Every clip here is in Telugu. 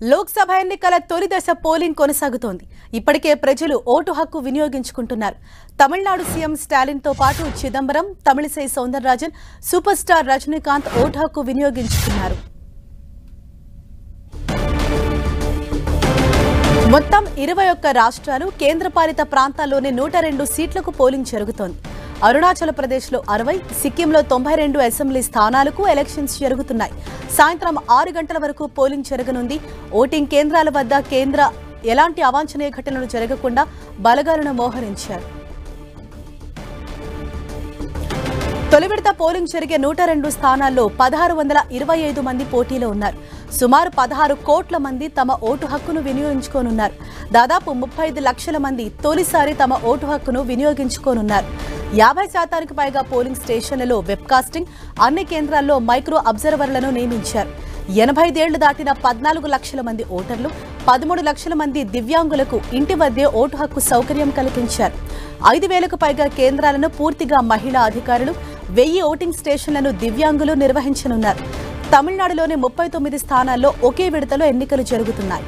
లోక్సభ ఎన్నికల తొలి దశ పోలింగ్ కొనసాగుతోంది. ఇప్పటికే ప్రజలు ఓటు హక్కు వినియోగించుకుంటున్నారు. తమిళనాడు సీఎం స్టాలిన్తో పాటు Chidambaram Tamilisai Soundararajan super star Rajinikanth vote హక్కు వినియోగించుకున్నారు. మొత్తం ఇరవై ఒక్క రాష్ట్రాలు కేంద్రపాలిత ప్రాంతాల్లోని నూట రెండు సీట్లకు పోలింగ్ జరుగుతోంది. అరుణాచల్ ప్రదేశ్లో అరవై సిక్కింలో తొంభై రెండు అసెంబ్లీ స్థానాలకు ఎలక్షన్స్ జరుగుతున్నాయి. సాయంత్రం ఆరు గంటల వరకు పోలింగ్ జరగనుంది. ఓటింగ్ కేంద్రాల వద్ద కేంద్ర ఎలాంటి అవాంఛనీయ ఘటనలు జరగకుండా బలగాలను మోహరించారు. తొలి విడత పోలింగ్ జరిగే నూట రెండు స్థానాల్లో పదహారు వందల ఇరవై ఐదు మంది పోటీలో ఉన్నారు. సుమారు పదహారు కోట్ల మంది తమ ఓటు హక్కును వినియోగించుకోనున్నారు. దాదాపు ముప్పై ఐదు లక్షల మంది తొలిసారి తమ ఓటు హక్కును వినియోగించుకోనున్నారు. యాభై శాతానికి పైగా పోలింగ్ స్టేషన్లలో వెబ్కాస్టింగ్ అన్ని కేంద్రాల్లో మైక్రో అబ్జర్వర్లను నియమించారు. ఎనభైదేళ్ళు దాటిన పద్నాలుగు లక్షల మంది ఓటర్లు పదమూడు లక్షల మంది దివ్యాంగులకు ఇంటి వద్దే ఓటు హక్కు సౌకర్యం కల్పించారు. ఐదు వేలకు పైగా కేంద్రాలను పూర్తిగా మహిళా అధికారులు వెయ్యి ఓటింగ్ స్టేషన్లను దివ్యాంగులు నిర్వహించనున్నారు. తమిళనాడులోని ముప్పై తొమ్మిది స్థానాల్లో ఒకే విడతలో ఎన్నికలు జరుగుతున్నాయి.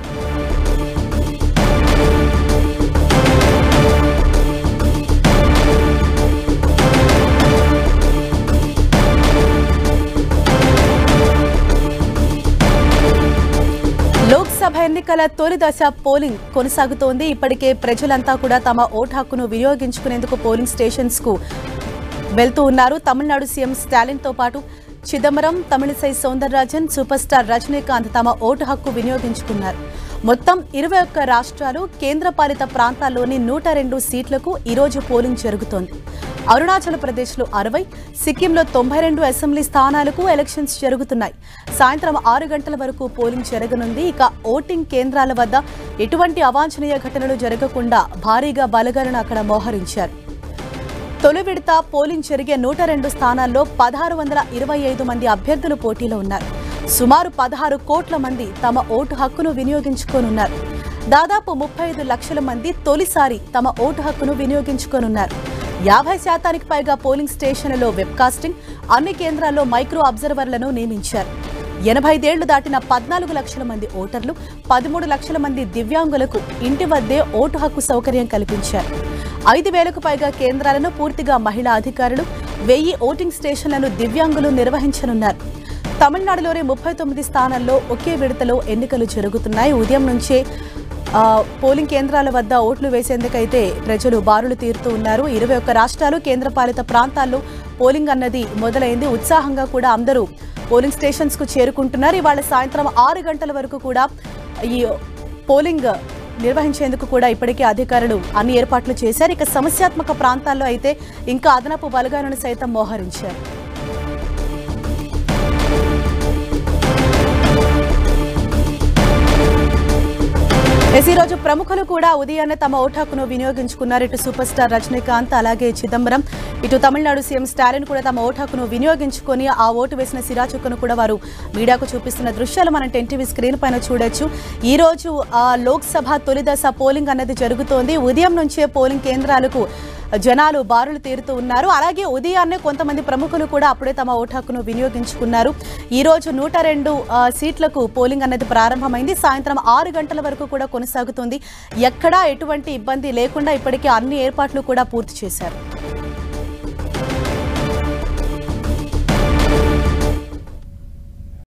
లోక్సభ ఎన్నికల తొలి దశ పోలింగ్ కొనసాగుతోంది. ఇప్పటికే ప్రజలంతా కూడా తమ ఓటు హక్కును వినియోగించుకునేందుకు పోలింగ్ స్టేషన్స్కు వెళ్తూ ఉన్నారు. తమిళనాడు సీఎం స్టాలిన్తో పాటు చిదంబరం తమిళిసై సౌందరరాజన్ సూపర్ స్టార్ రజనీకాంత్ తమ ఓటు హక్కు వినియోగించుకున్నారు. మొత్తం ఇరవై ఒక్క రాష్ట్రాలు కేంద్రపాలిత ప్రాంతాల్లోని నూట రెండు సీట్లకు ఈరోజు పోలింగ్ జరుగుతోంది. అరుణాచల్ ప్రదేశ్లో అరవై సిక్కింలో తొంభై రెండు అసెంబ్లీ స్థానాలకు ఎలక్షన్స్ జరుగుతున్నాయి. సాయంత్రం ఆరు గంటల వరకు పోలింగ్ జరగనుంది. ఇక ఓటింగ్ కేంద్రాల వద్ద ఎటువంటి అవాంఛనీయ ఘటనలు జరగకుండా భారీగా బలగాలను అక్కడ మోహరించారు. తొలి విడత పోలింగ్ జరిగే నూట రెండు స్థానాల్లో పదహారు వందల ఇరవై ఐదు మంది అభ్యర్థులు పోటీలో ఉన్నారు. సుమారు పదహారు కోట్ల మంది తమ ఓటు హక్కును వినియోగించుకోనున్నారు. దాదాపు ముప్పై ఐదు లక్షల మంది తొలిసారి తమ ఓటు హక్కును వినియోగించుకోనున్నారు. యాభై శాతానికి పైగా పోలింగ్ స్టేషన్లలో వెబ్కాస్టింగ్ అన్ని కేంద్రాల్లో మైక్రో అబ్జర్వర్లను నియమించారు. ఎనభైదేళ్ళు దాటిన పద్నాలుగు లక్షల మంది ఓటర్లు పదమూడు లక్షల మంది దివ్యాంగులకు ఇంటి వద్దే ఓటు హక్కు సౌకర్యం కల్పించారు. ఐదు వేలకు పైగా కేంద్రాలను పూర్తిగా మహిళా అధికారులు వెయ్యి ఓటింగ్ స్టేషన్లను దివ్యాంగులు నిర్వహించనున్నారు. తమిళనాడులోని ముప్పై తొమ్మిది స్థానాల్లో ఒకే విడతలో ఎన్నికలు జరుగుతున్నాయి. ఉదయం నుంచే పోలింగ్ కేంద్రాల వద్ద ఓట్లు వేసేందుకైతే ప్రజలు బారులు తీరుతూ ఉన్నారు. ఇరవై ఒక్క రాష్ట్రాలు కేంద్రపాలిత ప్రాంతాల్లో పోలింగ్ అన్నది మొదలైంది. ఉత్సాహంగా కూడా అందరూ పోలింగ్ స్టేషన్స్కు చేరుకుంటున్నారు. ఇవాళ సాయంత్రం ఆరు గంటల వరకు కూడా ఈ పోలింగ్ నిర్వహించేందుకు కూడా ఇప్పటికే అధికారులు అన్ని ఏర్పాట్లు చేశారు. ఇక సమస్యాత్మక ప్రాంతాల్లో అయితే ఇంకా అదనపు బలగాలను సైతం మోహరించారు. ఈ రోజు ప్రముఖులు కూడా ఉదయాన్నే తమ ఓటు హక్కును వినియోగించుకున్నారు. ఇటు సూపర్ స్టార్ రజనీకాంత్ అలాగే చిదంబరం. ఇటు తమిళనాడు సీఎం స్టాలిన్ కూడా తమ ఓటు హక్కును వినియోగించుకొని ఆ ఓటు వేసిన సిరాచుక్కను కూడా వారు మీడియాకు చూపిస్తున్న దృశ్యాలు మనం టెన్ టీవీ స్క్రీన్ పైన చూడొచ్చు. ఈ రోజు ఆ, లోక్సభ తొలి దశ పోలింగ్ అన్నది జరుగుతోంది. ఉదయం నుంచే పోలింగ్ కేంద్రాలకు జనాలు బారులు తీరుతూ ఉన్నారు. అలాగే ఉదయాన్నే కొంతమంది ప్రముఖులు కూడా అప్పుడే తమ ఓటు హక్కును వినియోగించుకున్నారు. ఈ రోజు నూట రెండు సీట్లకు పోలింగ్ అనేది ప్రారంభమైంది. సాయంత్రం ఆరు గంటల వరకు కూడా కొనసాగుతుంది. ఎక్కడా ఎటువంటి ఇబ్బంది లేకుండా ఇప్పటికే అన్ని ఏర్పాట్లు కూడా పూర్తి చేశారు.